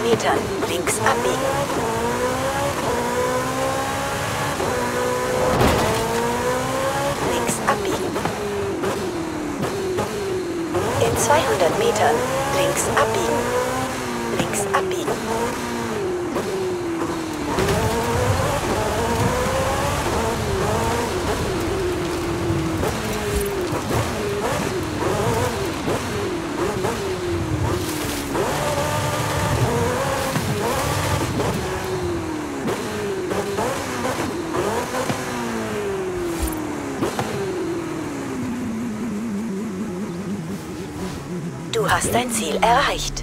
Metern links abbiegen. Links abbiegen. In 200 Metern links abbiegen. Hast dein Ziel erreicht.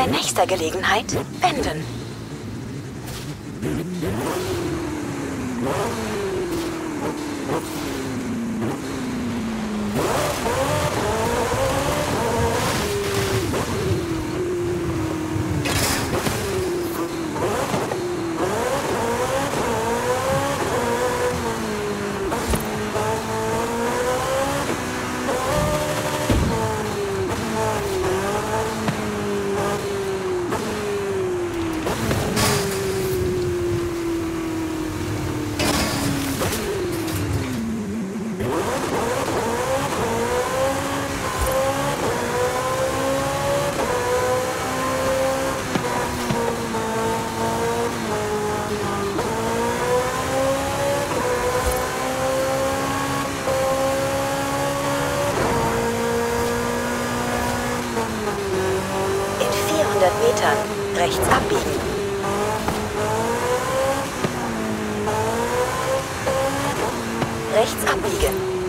Bei nächster Gelegenheit wenden. In 400 Metern rechts abbiegen. Rechts abbiegen.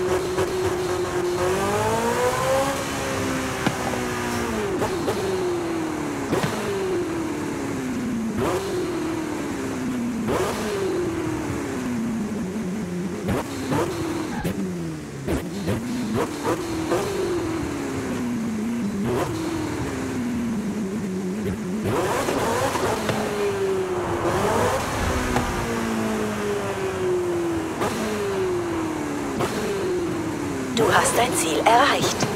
Du hast dein Ziel erreicht.